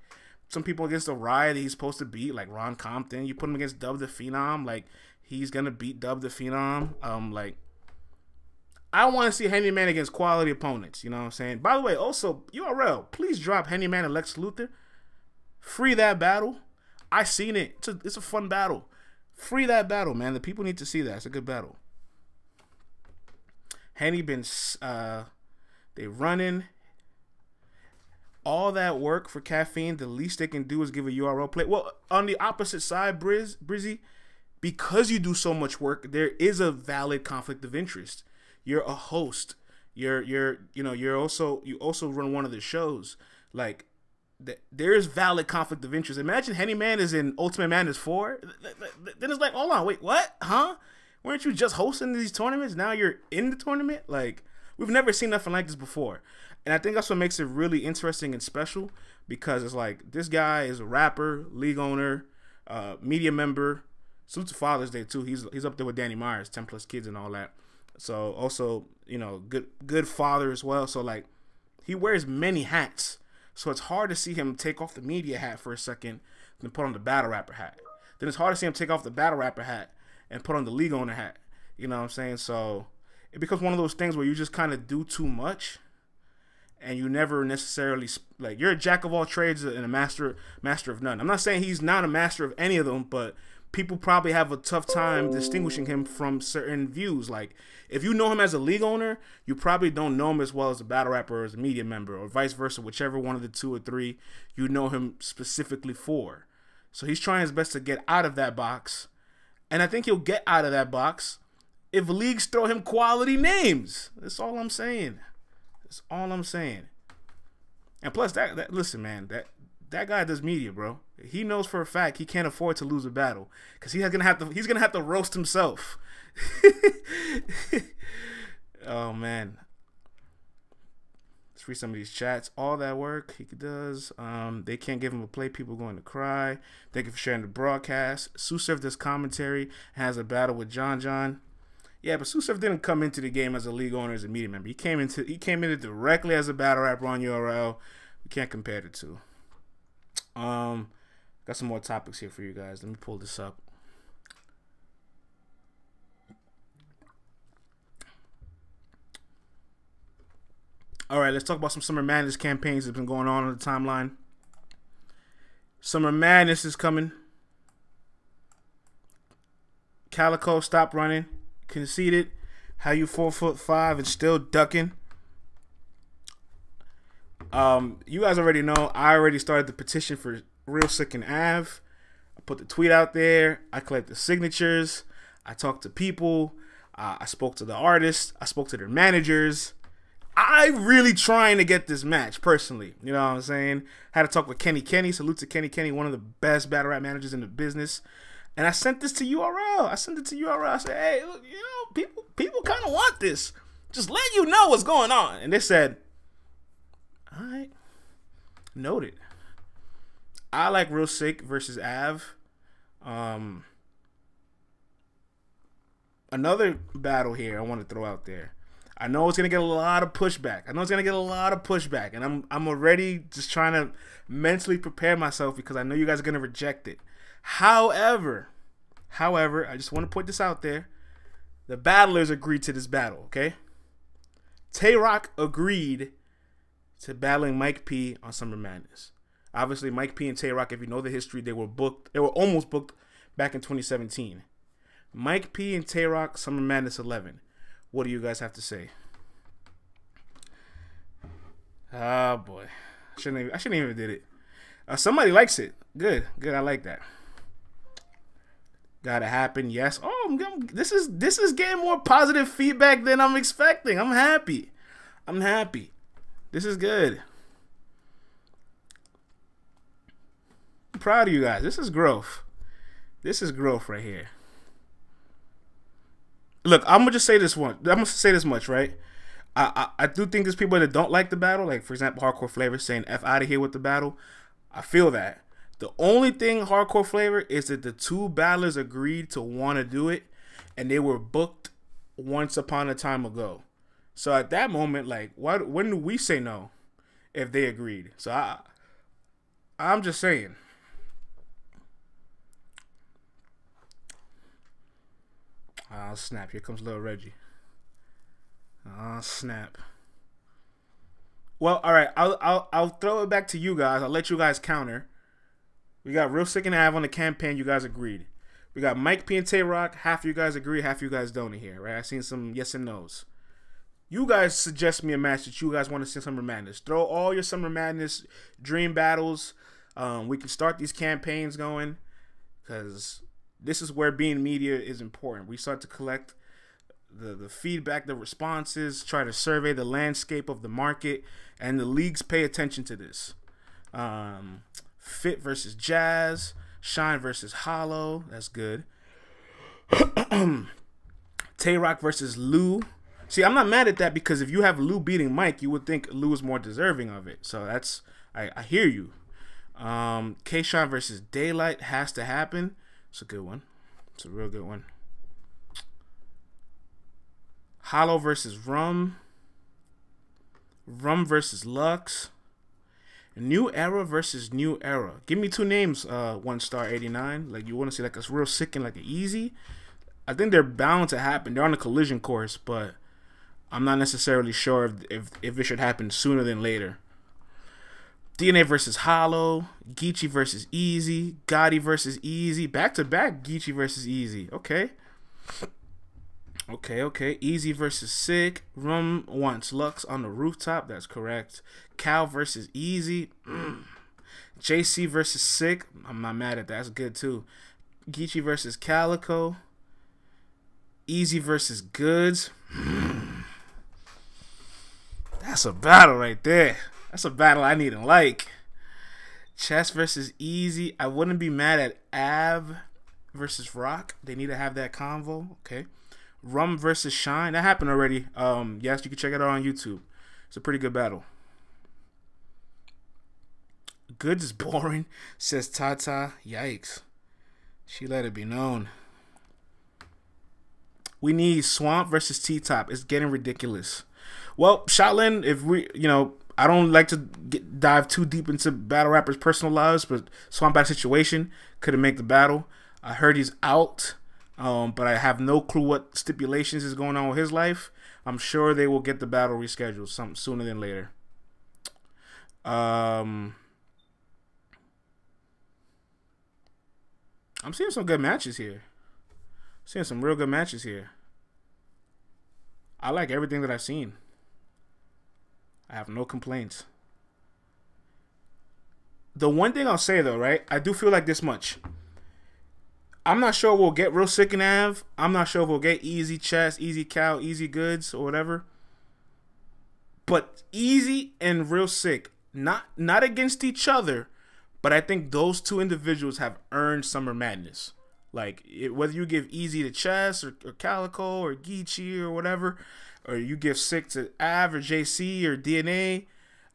some people against the riot he's supposed to beat, like Ron Compton. You put him against Dub the Phenom, like he's gonna beat Dub the Phenom. Um, like I want to see Henny Man against quality opponents. You know what I'm saying? By the way, also URL, please drop Henny Man and Lex Luthor. Free that battle. I seen it. It's a it's a fun battle. Free that battle, man. The people need to see that. It's a good battle. Henny been uh, they running all that work for caffeine, the least they can do is give a URL play. Well, on the opposite side, Briz, Brizzy, because you do so much work, there is a valid conflict of interest. You're a host. You're you're you know you're also you also run one of the shows. Like th- there is valid conflict of interest. Imagine Henny Man is in Ultimate Madness four. Then it's like, hold on, wait, what? Huh? Weren't you just hosting these tournaments? Now you're in the tournament. Like we've never seen nothing like this before. And I think that's what makes it really interesting and special because it's like this guy is a rapper, league owner, uh, media member. Salute to Father's Day too. He's he's up there with Danny Myers, ten plus kids and all that. So also you know good good father as well. So like he wears many hats. So it's hard to see him take off the media hat for a second and put on the battle rapper hat. Then it's hard to see him take off the battle rapper hat and put on the league owner hat. You know what I'm saying? So it becomes one of those things where you just kind of do too much and you never necessarily like you're a jack of all trades and a master master of none. I'm not saying he's not a master of any of them, but people probably have a tough time distinguishing him from certain views. Like if you know him as a league owner, you probably don't know him as well as a battle rapper or as a media member, or vice versa, whichever one of the two or three you know him specifically for. So he's trying his best to get out of that box, and I think he'll get out of that box if leagues throw him quality names. That's all I'm saying. That's all I'm saying. And plus, that, that listen, man, that that guy does media, bro. He knows for a fact he can't afford to lose a battle because he's gonna have to he's gonna have to roast himself. oh man, let's read some of these chats. All that work he does. Um, they can't give him a play. People going to cry. Thank you for sharing the broadcast. Susev this commentary. Has a battle with John John. Yeah, but Susev didn't come into the game as a league owner as a media member. He came into he came in directly as a battle rapper on URL. We can't compare the two. Um, got some more topics here for you guys. Let me pull this up. All right, let's talk about some Summer Madness campaigns that's been going on on the timeline. Summer Madness is coming. Calicoe, stop running conceded. How you four foot five and still ducking? Um, you guys already know. I already started the petition for Real Sikh and Av. I put the tweet out there. I collected the signatures. I talked to people. Uh, I spoke to the artists. I spoke to their managers. I really trying to get this match personally. You know what I'm saying? Had to talk with Kenny Kenny. Salute to Kenny Kenny, one of the best battle rap managers in the business. And I sent this to URL. I sent it to URL. I said, "Hey, look, you know, people people kind of want this. Just let you know what's going on." And they said, "All right, noted." I like Real Sikh versus Av. Um, another battle here I want to throw out there. I know it's gonna get a lot of pushback. I know it's gonna get a lot of pushback, and I'm I'm already just trying to mentally prepare myself because I know you guys are gonna reject it. However, however, I just want to put this out there. The battlers agreed to this battle, okay? Tay Roc agreed to battling Mike P on Summer Madness. Obviously, Mike P and Tay Roc, if you know the history, they were booked. They were almost booked back in 2017. Mike P and Tay Roc, Summer Madness 11. What do you guys have to say? Oh boy, I shouldn't even, I shouldn't even did it. Uh, somebody likes it. Good, good. I like that. Gotta happen. Yes. Oh, I'm, I'm, this is this is getting more positive feedback than I'm expecting. I'm happy. I'm happy. This is good. I'm proud of you guys. This is growth. This is growth right here. Look, I'm gonna just say this one. I'm gonna say this much, right? I, I, I do think there's people that don't like the battle, like for example, Hardcore Flavor saying "f out of here" with the battle. I feel that. The only thing Hardcore Flavor is that the two battlers agreed to want to do it, and they were booked once upon a time ago. So at that moment, like, why? When do we say no? If they agreed, so I, I'm just saying. Oh snap! Here comes little Reggie. Oh snap. Well, all right. I'll I'll I'll throw it back to you guys. I'll let you guys counter. We got Real Sikh and have on the campaign. You guys agreed. We got Mike P and Tay Roc. Half of you guys agree. Half of you guys don't here. Right? I seen some yes and nos. You guys suggest me a match that you guys want to see Summer Madness. Throw all your Summer Madness dream battles. Um, we can start these campaigns going because this is where being media is important. We start to collect the, the feedback, the responses, try to survey the landscape of the market, and the leagues pay attention to this. Um, Fit versus Jazz, Shine versus Hollow, that's good. Tay Roc versus Lou. See, I'm not mad at that because if you have Lou beating Mike, you would think Lou is more deserving of it. So that's I, I hear you. Um, K Shine versus Daylyt has to happen. It's a good one. It's a real good one. Hollow versus Rum. Rum versus Lux. New Era versus New Era. Give me two names, uh, one star 89. Like, you want to see like a Real Sikh and like an Eazy. I think they're bound to happen. They're on a collision course, but I'm not necessarily sure if, if, if it should happen sooner than later. DNA versus Hollow, Geechi versus Eazy, Gotti versus Eazy, back to back Geechi versus Eazy. Okay. Okay, okay. Eazy versus Sikh. Rum wants Lux on the rooftop. That's correct. Cal versus Eazy. Mm. JC versus Sikh. I'm not mad at that. That's good too. Geechi versus Calicoe. Eazy versus Goods. Mm. That's a battle right there. That's a battle I need and like. Chess versus Eazy. I wouldn't be mad at Av versus Roc. They need to have that convo. Okay. Rum versus Shine. That happened already. Um, yes, you can check it out on YouTube. It's a pretty good battle. Goods is boring, says Tata. Yikes. She let it be known. We need Swamp versus T Top. It's getting ridiculous. Well, Shaolin, if we, you know, I don't like to get, dive too deep into battle rappers' personal lives, but Swamp Bad Situation couldn't make the battle. I heard he's out, um, but I have no clue what stipulations is going on with his life. I'm sure they will get the battle rescheduled some sooner than later. Um, I'm seeing some good matches here. Seeing some real good matches here. I like everything that I've seen. I have no complaints. The one thing I'll say though, right? I do feel like this much. I'm not sure we'll get Real Sikh and Av. I'm not sure if we'll get Eazy chest, Eazy cow, Eazy goods, or whatever. But Eazy and Real Sikh, not not against each other, but I think those two individuals have earned Summer Madness. Like it, whether you give Eazy to Chess or, or Calicoe or Geechi or whatever, or you give Sikh to Av or JC or DNA,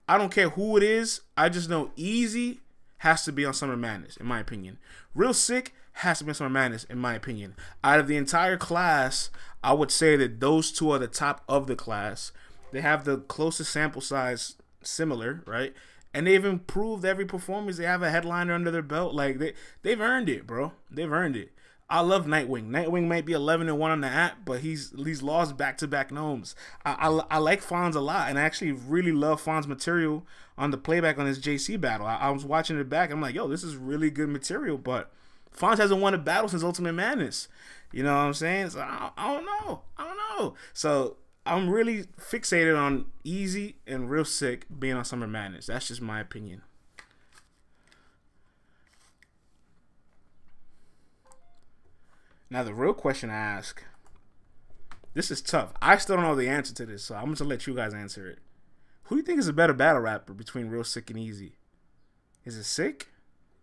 I don't care who it is. I just know Eazy has to be on Summer Madness, in my opinion. Real Sikh has to be on Summer Madness, in my opinion. Out of the entire class, I would say that those two are the top of the class. They have the closest sample size similar, right? And they've improved every performance. They have a headliner under their belt. Like they they've earned it, bro. They've earned it. I love Nightwing. Nightwing might be 11 and 1 on the app, but he's he's lost back to back gnomes. I, I, I, like Fonz a lot, and I actually really love Fonz material on the playback on his JC battle. I, I was watching it back. I'm like, yo, this is really good material, but Fonz hasn't won a battle since Ultimate Madness. You know what I'm saying? So I, I don't know. I don't know. So I'm really fixated on Eazy and Real Sikh being on Summer Madness. That's just my opinion. Now the real question I ask, this is tough. I still don't know the answer to this, so I'm gonna let you guys answer it. Who do you think is a better battle rapper between Real Sikh and Eazy? Is it Sikh?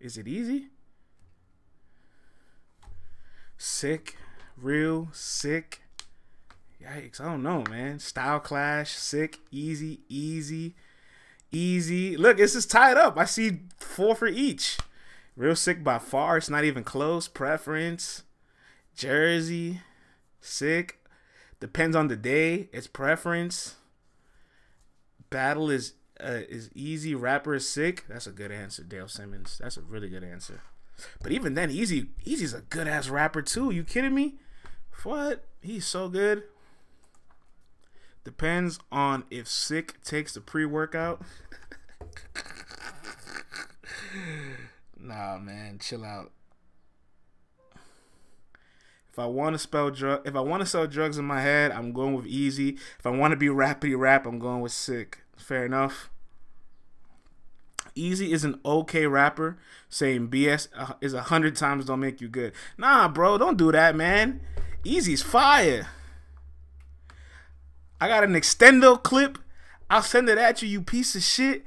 Is it Eazy? Sikh, real, Sikh. Yikes, I don't know, man. Style clash, Sikh, Eazy, Eazy, Eazy. Look, this is tied up. I see four for each. Real Sikh by far. It's not even close. Preference. Jersey, Sikh. Depends on the day. It's preference. Battle is uh, is Eazy. Rapper is Sikh. That's a good answer, Dale Simmons. That's a really good answer. But even then, Eazy Eazy's a good ass rapper too. You kidding me? What? He's so good. Depends on if Sikh takes the pre workout. nah, man, chill out. If I want to spell drug, if I want to sell drugs in my head, I'm going with Eazy. If I want to be rappity rap, I'm going with Sikh. Fair enough. Eazy is an okay rapper. Saying BS uh, is a hundred times don't make you good. Nah, bro, don't do that, man. Eazy's fire. I got an extendo clip. I'll send it at you, you piece of shit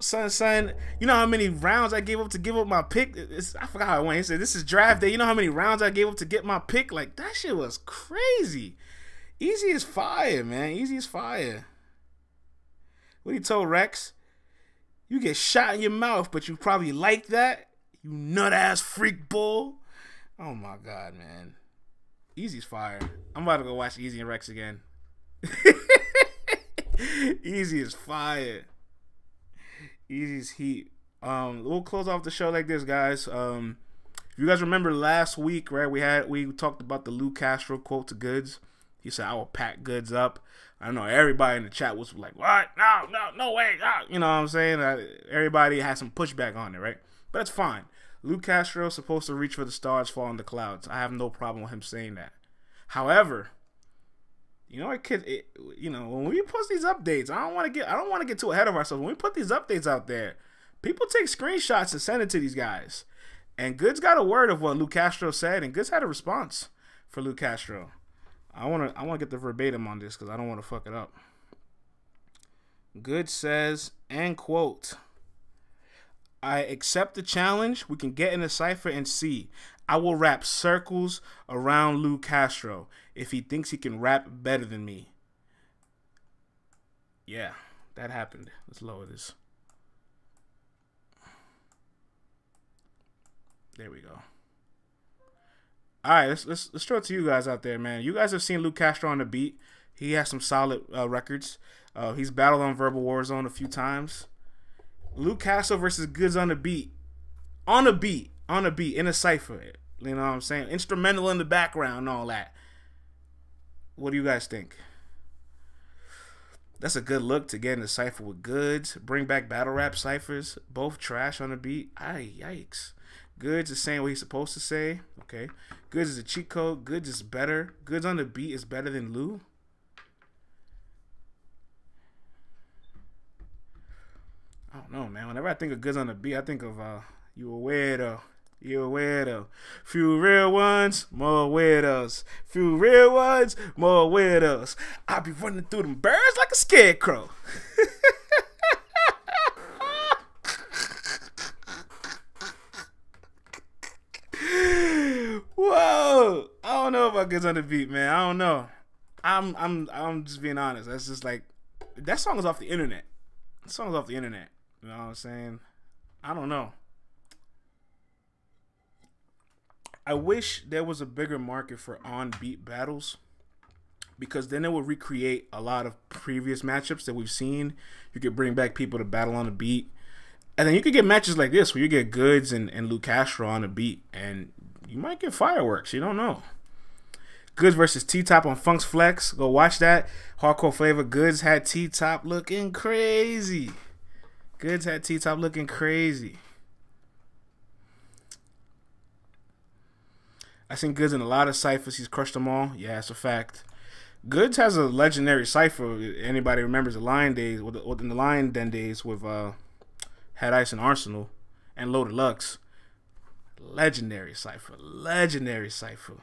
son, son, you know how many rounds I gave up to give up my pick? It's, I forgot how it went. He said, This is draft day. You know how many rounds I gave up to get my pick? Like, that shit was crazy. Eazy as fire, man. Eazy as fire. What he told Rex? You get shot in your mouth, but you probably like that. You nut ass freak bull. Oh my god, man. Eazy's fire. I'm about to go watch Eazy and Rex again. Eazy is fire. Eazy's Heat. Um, we'll close off the show like this, guys. Um, if you guys remember last week, right? We had we talked about the Lou Castro quote to Goods. He said, "I will pack Goods up." I don't know everybody in the chat was like, "What? No, no, no way!" No. You know what I'm saying? Everybody had some pushback on it, right? But it's fine. Lou Castro is supposed to reach for the stars, fall in the clouds. I have no problem with him saying that. However, you know, it could, it, you know, when we post these updates, I don't want to get, I don't want to get too ahead of ourselves. When we put these updates out there, people take screenshots and send it to these guys. And Goods got a word of what Lou Castro said, and Goods had a response for Lou Castro. I want to, I want to get the verbatim on this because I don't want to fuck it up. Good says, and quote, I accept the challenge. We can get in a cipher and see. I will wrap circles around Lou Castro if he thinks he can rap better than me. Yeah, that happened. Let's lower this. There we go. All right, let's let's let's throw it to you guys out there, man. You guys have seen Lou Castro on the beat. He has some solid uh, records. Uh, he's battled on Verbal Warzone a few times. Lou Castro versus Goods on the beat, on the beat, on the beat in a cipher. You know what I'm saying? Instrumental in the background and all that. What do you guys think? That's a good look to get in the cipher with goods. Bring back battle rap ciphers. Both trash on the beat. Ay, yikes. Goods is saying what he's supposed to say. Okay. Goods is a cheat code. Goods is better. Goods on the beat is better than Lou. I don't know, man. Whenever I think of goods on the beat, I think of uh, you a weirdo. You a weirdo. Few real ones, more weirdos. Few real ones, more weirdos. I be running through them birds like a scarecrow. Whoa! I don't know about goods on the beat, man. I don't know. I'm I'm I'm just being honest. That's just like that song is off the internet. The song is off the internet. You know what I'm saying? I don't know. I wish there was a bigger market for on beat battles because then it would recreate a lot of previous matchups that we've seen. You could bring back people to battle on the beat. And then you could get matches like this where you get Goods and, and Castro on the beat and you might get fireworks. You don't know. Goods versus T Top on Funk's Flex. Go watch that. Hardcore Flavor Goods had T Top looking crazy. Goods had T Top looking crazy. I seen Goods in a lot of ciphers. He's crushed them all. Yeah, it's a fact. Goods has a legendary cipher. Anybody remembers the Lion days, in the Lion Den days with uh, Head Ice and Arsenal and Loaded Lux. Legendary cipher. Legendary cipher.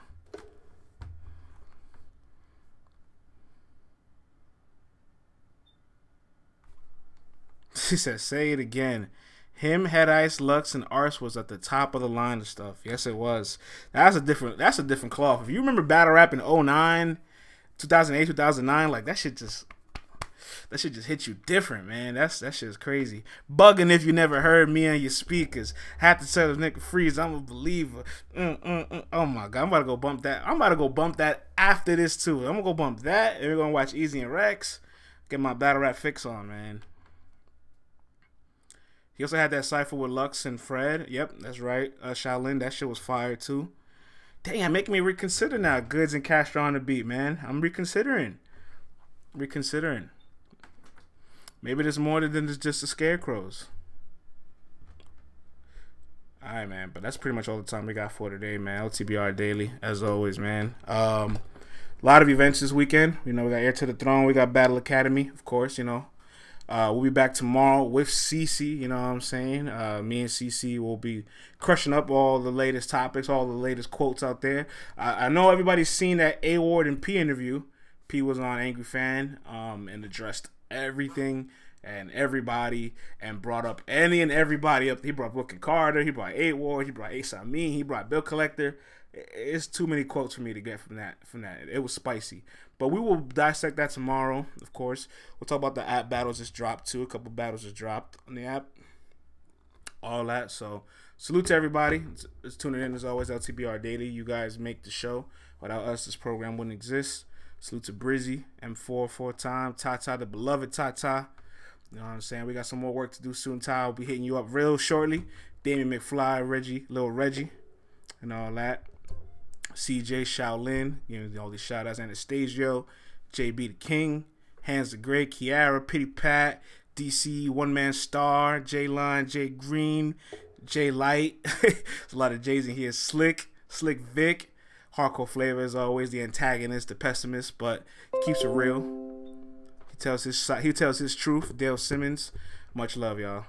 She said, "Say it again." Him, Head Ice, Lux, and Ars was at the top of the line of stuff. Yes, it was. That's a different. That's a different cloth. If you remember battle rap in 09, 2008, 2009, like that shit just. That shit just hit you different, man. That's that shit is crazy. Bugging if you never heard me on your speakers. Had to tell this nigga freeze. I'm a believer. Mm, mm, mm. Oh my god, I'm about to go bump that. I'm about to go bump that after this too. I'm gonna go bump that, and we're gonna watch Eazy and Rex. Get my battle rap fix on, man. He also had that cipher with Lux and Fred. Yep, that's right. Uh, Shaolin, that shit was fire too. Dang, making me reconsider now. Goods and Castro on the beat, man. I'm reconsidering. Reconsidering. Maybe there's more than just the scarecrows. All right, man. But that's pretty much all the time we got for today, man. LTBR Daily, as always, man. Um, a lot of events this weekend. You know, we got Heir to the Throne. We got Battle Academy, of course. You know, uh, we'll be back tomorrow with CC. You know what I'm saying? Uh, me and CC will be crushing up all the latest topics, all the latest quotes out there. I, I know everybody's seen that A Ward and P interview. P was on Angry Fan um, and addressed everything and everybody and brought up any and everybody up. He brought Brooklyn Carter, he brought A Ward, he brought Ace Amin, he brought Bill Collector. It's too many quotes for me to get from that. From that, it was spicy. But we will dissect that tomorrow, of course. We'll talk about the app battles just dropped too. A couple battles just dropped on the app. All that. So salute to everybody. It's, tuning in as always. LTBR Daily. You guys make the show. Without us, this program wouldn't exist. Salute to Brizzy, M4 four time, Tata, the beloved Tata. You know what I'm saying? We got some more work to do soon. Ty will be hitting you up real shortly. Damien McFly, Reggie, little Reggie, and all that. CJ Shaolin, you know, all these shout outs, Anastasio, JB the King, Hands the Great, Kiara, Pity Pat, DC One Man Star, J Line, J Green, J Light. There's a lot of J's in here. Slick, Slick Vic, Hardcore Flavor is always the antagonist, the pessimist, but keeps it real. He tells his he tells his truth. Dale Simmons, much love, y'all.